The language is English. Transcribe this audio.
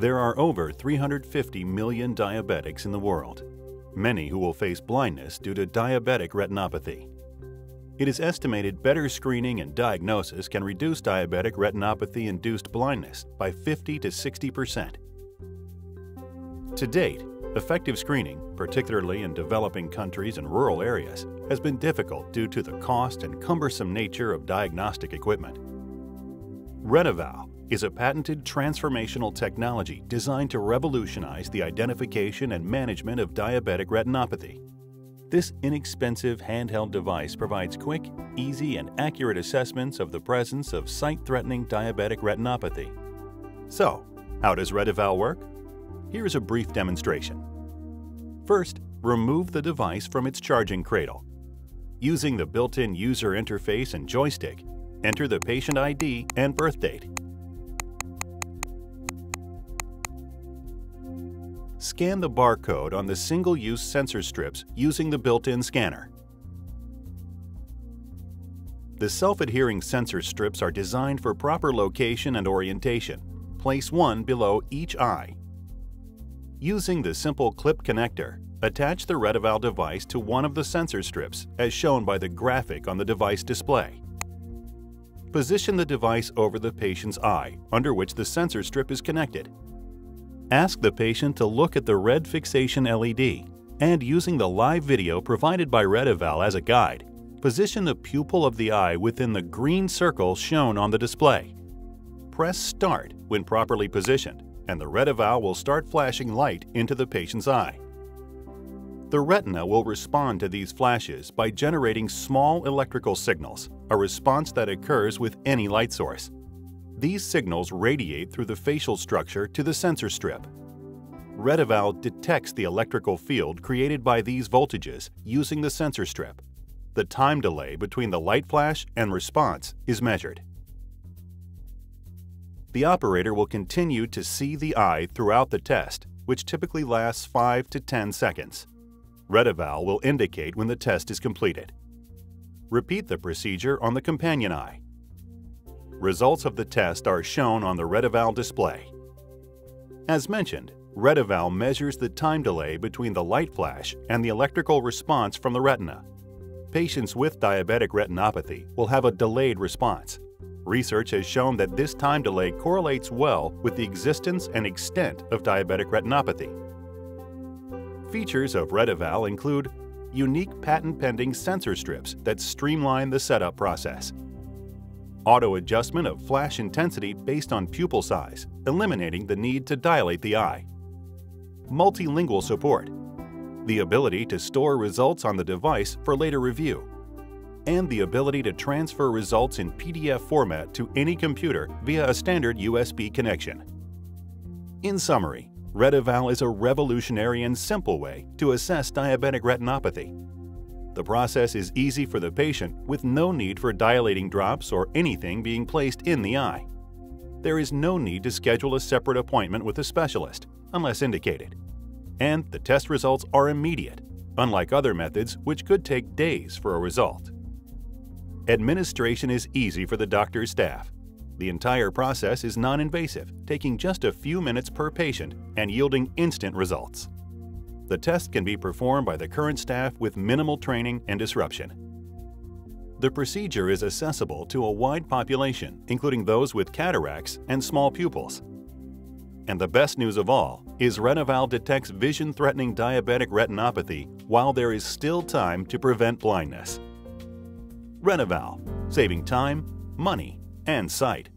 There are over 350 million diabetics in the world, many who will face blindness due to diabetic retinopathy. It is estimated better screening and diagnosis can reduce diabetic retinopathy-induced blindness by 50 to 60 percent. To date, effective screening, particularly in developing countries and rural areas, has been difficult due to the cost and cumbersome nature of diagnostic equipment. Reteval is a patented transformational technology designed to revolutionize the identification and management of diabetic retinopathy. This inexpensive handheld device provides quick, easy, and accurate assessments of the presence of sight-threatening diabetic retinopathy. So, how does Reteval work? Here's a brief demonstration. First, remove the device from its charging cradle. Using the built-in user interface and joystick, enter the patient ID and birth date. Scan the barcode on the single-use sensor strips using the built-in scanner. The self-adhering sensor strips are designed for proper location and orientation. Place one below each eye. Using the simple clip connector, attach the Reteval device to one of the sensor strips as shown by the graphic on the device display. Position the device over the patient's eye, under which the sensor strip is connected. Ask the patient to look at the red fixation LED and using the live video provided by Reteval as a guide, position the pupil of the eye within the green circle shown on the display. Press Start when properly positioned and the Reteval will start flashing light into the patient's eye. The retina will respond to these flashes by generating small electrical signals, a response that occurs with any light source. These signals radiate through the facial structure to the sensor strip. Reteval detects the electrical field created by these voltages using the sensor strip. The time delay between the light flash and response is measured. The operator will continue to see the eye throughout the test, which typically lasts 5 to 10 seconds. Reteval will indicate when the test is completed. Repeat the procedure on the companion eye. Results of the test are shown on the Reteval display. As mentioned, Reteval measures the time delay between the light flash and the electrical response from the retina. Patients with diabetic retinopathy will have a delayed response. Research has shown that this time delay correlates well with the existence and extent of diabetic retinopathy. Features of Reteval include unique patent-pending sensor strips that streamline the setup process, Auto adjustment of flash intensity based on pupil size, eliminating the need to dilate the eye. Multilingual support. The ability to store results on the device for later review. And the ability to transfer results in PDF format to any computer via a standard USB connection. In summary, Reteval is a revolutionary and simple way to assess diabetic retinopathy the process is easy for the patient with no need for dilating drops or anything being placed in the eye. There is no need to schedule a separate appointment with a specialist, unless indicated. And the test results are immediate, unlike other methods which could take days for a result. Administration is easy for the doctor's staff. The entire process is non-invasive, taking just a few minutes per patient and yielding instant results the test can be performed by the current staff with minimal training and disruption. The procedure is accessible to a wide population, including those with cataracts and small pupils. And the best news of all is Reteval detects vision-threatening diabetic retinopathy while there is still time to prevent blindness. Reteval, saving time, money, and sight.